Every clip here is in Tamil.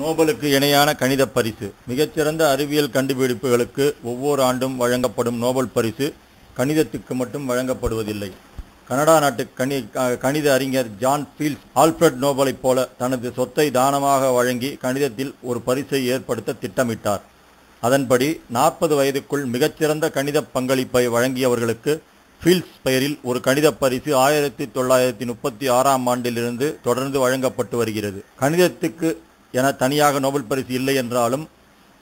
நோபலுக்கு இணையான கணித பரிசு. மிகச்சிறந்த அறிவியல் கண்டுபிடிப்புகளுக்கு ஒவ்வொரு ஆண்டும் வழங்கப்படும் நோபல் பரிசு கணிதத்துக்கு மட்டும் வழங்கப்படுவதில்லை. கனடா நாட்டு கணி க- கணித அறிஞர் ஜான் ஃபீல்ஸ் ஆல்ஃபிரட் நோபலைப் போல தனது சொத்தை தானமாக வழங்கி கணிதத்தில் ஒரு பரிசை ஏற்படுத்த திட்டமிட்டார். அதன்படி நாற்பது வயதுக்குள் மிகச்சிறந்த கணித பங்களிப்பை வழங்கியவர்களுக்கு ஃபீல்ட்ஸ் பெயரில் ஒரு கணித பரிசு ஆயிரத்தி தொள்ளாயிரத்தி முப்பத்தி ஆறாம் ஆண்டிலிருந்து தொடர்ந்து வழங்கப்பட்டு வருகிறது. கணிதத்துக்கு என தனியாக நோபல் பரிசு இல்லை என்றாலும்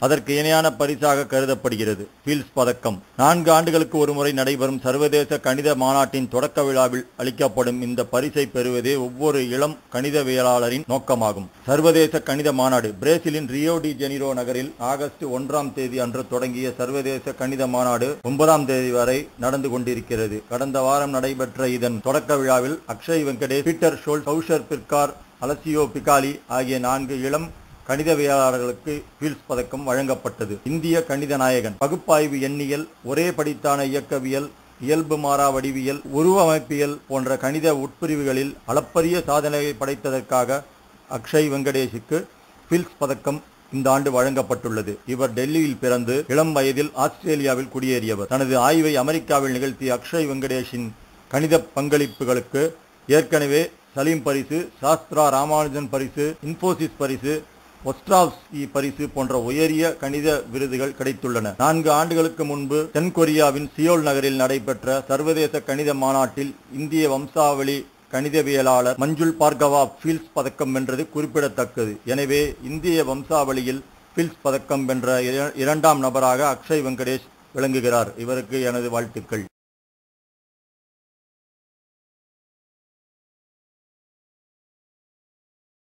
அதற்கு இணையான பரிசாக கருதப்படுகிறது. ஃபீல்ட்ஸ் பதக்கம். நான்கு ஆண்டுகளுக்கு ஒருமுறை நடைபெறும் சர்வதேச கணித மாநாட்டின் தொடக்க விழாவில் அளிக்கப்படும் இந்த பரிசை பெறுவதே ஒவ்வொரு இளம் கணிதவியலாளரின் நோக்கமாகும். சர்வதேச கணித மாநாடு பிரேசிலின் ரியோ டி ஜெனிரோ நகரில் ஆகஸ்ட் ஒன்றாம் தேதி அன்று தொடங்கிய சர்வதேச கணித மாநாடு ஒன்பதாம் தேதி வரை நடந்து கொண்டிருக்கிறது. கடந்த வாரம் நடைபெற்ற இதன் தொடக்க விழாவில் Akshay Venkatesh Peter Scholze Caucher Birkar Alessio Figalli ஆகிய நான்கு இளம் கணிதவியலாளர்களுக்கு ஃபீல்ட்ஸ் பதக்கம் வழங்கப்பட்டது. இந்திய கணித நாயகன் பகுப்பாய்வு எண்ணியல் ஒரே படித்தான இயக்கவியல் இயல்பு மாறா வடிவியல் உருவமைப்பியல் போன்ற கணித உட்பிரிவுகளில் அளப்பரிய சாதனையை படைத்ததற்காக அக்ஷய் வெங்கடேஷுக்கு ஃபீல்ட்ஸ் பதக்கம் இந்த ஆண்டு வழங்கப்பட்டுள்ளது. இவர் டெல்லியில் பிறந்து இளம் வயதில் ஆஸ்திரேலியாவில் குடியேறியவர். தனது ஆய்வை அமெரிக்காவில் நிகழ்த்திய அக்ஷய் வெங்கடேஷின் கணித பங்களிப்புகளுக்கு ஏற்கனவே சலீம் பரிசு சாஸ்திரா ராமானுஜன் பரிசு இன்போசிஸ் பரிசு ஒஸ்ட்ராவ்ஸ்கி பரிசு போன்ற உயரிய கணித விருதுகள் கிடைத்துள்ளன. நான்கு ஆண்டுகளுக்கு முன்பு தென்கொரியாவின் சியோல் நகரில் நடைபெற்ற சர்வதேச கணித மாநாட்டில் இந்திய வம்சாவளி கணிதவியலாளர் மஞ்சுள் பார்கவா ஃபீல்ட்ஸ் பதக்கம் வென்றது குறிப்பிடத்தக்கது. எனவே இந்திய வம்சாவளியில் ஃபீல்ட்ஸ் பதக்கம் வென்ற இர- இரண்டாம் நபராக அக்ஷய் வெங்கடேஷ் விளங்குகிறார். இவருக்கு எனது வாழ்த்துக்கள்.